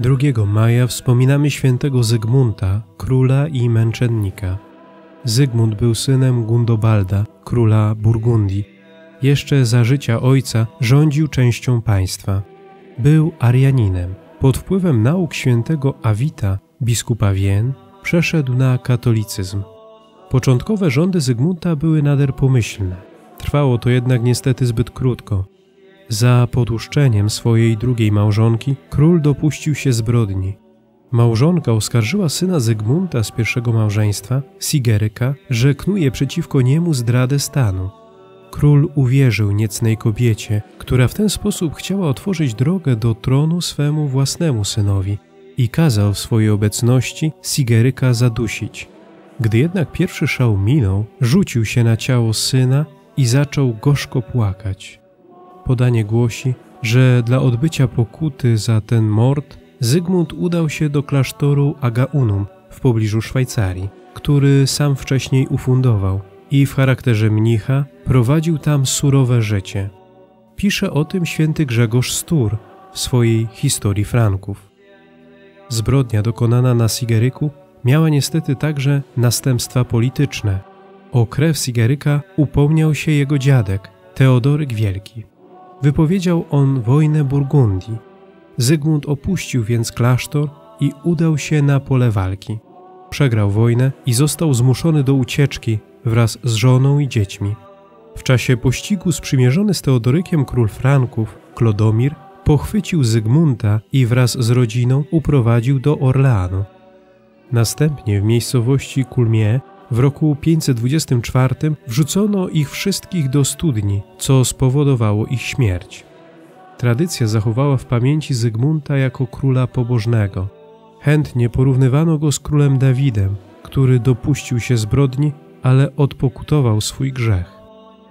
2 maja wspominamy świętego Zygmunta, króla i męczennika. Zygmunt był synem Gundobalda, króla Burgundii. Jeszcze za życia ojca rządził częścią państwa. Był Arianinem. Pod wpływem nauk świętego Awita, biskupa Wien, przeszedł na katolicyzm. Początkowe rządy Zygmunta były nader pomyślne. Trwało to jednak niestety zbyt krótko. Za poduszczeniem swojej drugiej małżonki król dopuścił się zbrodni. Małżonka oskarżyła syna Zygmunta z pierwszego małżeństwa, Sigeryka, że knuje przeciwko niemu zdradę stanu. Król uwierzył niecnej kobiecie, która w ten sposób chciała otworzyć drogę do tronu swemu własnemu synowi i kazał w swojej obecności Sigeryka zadusić. Gdy jednak pierwszy szał minął, rzucił się na ciało syna i zaczął gorzko płakać. Podanie głosi, że dla odbycia pokuty za ten mord Zygmunt udał się do klasztoru Agaunum w pobliżu Szwajcarii, który sam wcześniej ufundował i w charakterze mnicha prowadził tam surowe życie. Pisze o tym święty Grzegorz Stur w swojej Historii Franków. Zbrodnia dokonana na Sigeryku miała niestety także następstwa polityczne. O krew Sigeryka upomniał się jego dziadek, Teodoryk Wielki. Wypowiedział on wojnę Burgundii. Zygmunt opuścił więc klasztor i udał się na pole walki. Przegrał wojnę i został zmuszony do ucieczki wraz z żoną i dziećmi. W czasie pościgu sprzymierzony z Teodorykiem król Franków, Klodomir, pochwycił Zygmunta i wraz z rodziną uprowadził do Orleanu. Następnie w miejscowości Kulmie w roku 524 wrzucono ich wszystkich do studni, co spowodowało ich śmierć. Tradycja zachowała w pamięci Zygmunta jako króla pobożnego. Chętnie porównywano go z królem Dawidem, który dopuścił się zbrodni, ale odpokutował swój grzech.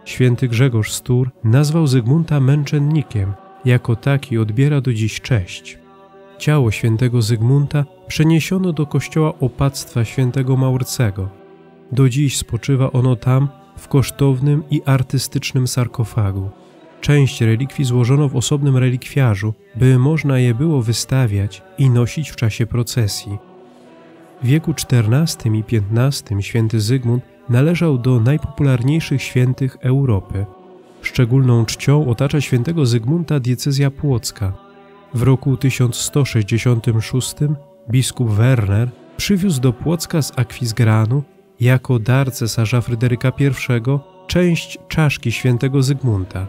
Święty Grzegorz Stur nazwał Zygmunta męczennikiem, jako taki odbiera do dziś cześć. Ciało świętego Zygmunta przeniesiono do kościoła opactwa świętego Maurcego. Do dziś spoczywa ono tam w kosztownym i artystycznym sarkofagu. Część relikwii złożono w osobnym relikwiarzu, by można je było wystawiać i nosić w czasie procesji. W wieku XIV i XV święty Zygmunt należał do najpopularniejszych świętych Europy. Szczególną czcią otacza świętego Zygmunta diecezja płocka. W roku 1166 biskup Werner przywiózł do Płocka z Akwizgranu jako dar cesarza Fryderyka I część czaszki świętego Zygmunta.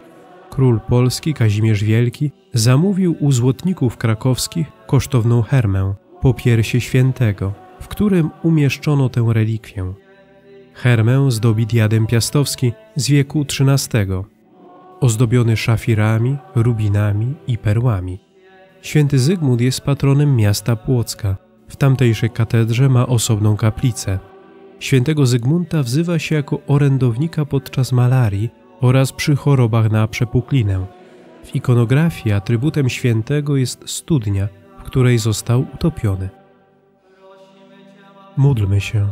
Król polski Kazimierz Wielki zamówił u złotników krakowskich kosztowną hermę, popiersie świętego, w którym umieszczono tę relikwię. Hermę zdobi diadem piastowski z wieku XIII, ozdobiony szafirami, rubinami i perłami. Święty Zygmunt jest patronem miasta Płocka. W tamtejszej katedrze ma osobną kaplicę. Świętego Zygmunta wzywa się jako orędownika podczas malarii oraz przy chorobach na przepuklinę. W ikonografii atrybutem świętego jest studnia, w której został utopiony. Módlmy się.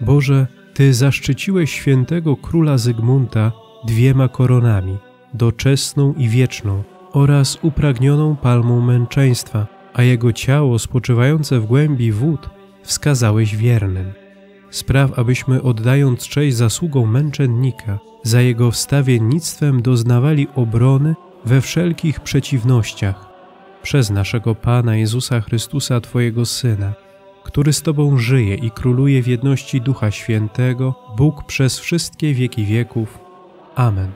Boże, Ty zaszczyciłeś świętego króla Zygmunta dwiema koronami, doczesną i wieczną, oraz upragnioną palmą męczeństwa, a jego ciało spoczywające w głębi wód wskazałeś wiernym. Spraw, abyśmy oddając cześć zasługą męczennika, za jego wstawiennictwem doznawali obrony we wszelkich przeciwnościach przez naszego Pana Jezusa Chrystusa, Twojego Syna, który z Tobą żyje i króluje w jedności Ducha Świętego, Bóg przez wszystkie wieki wieków. Amen.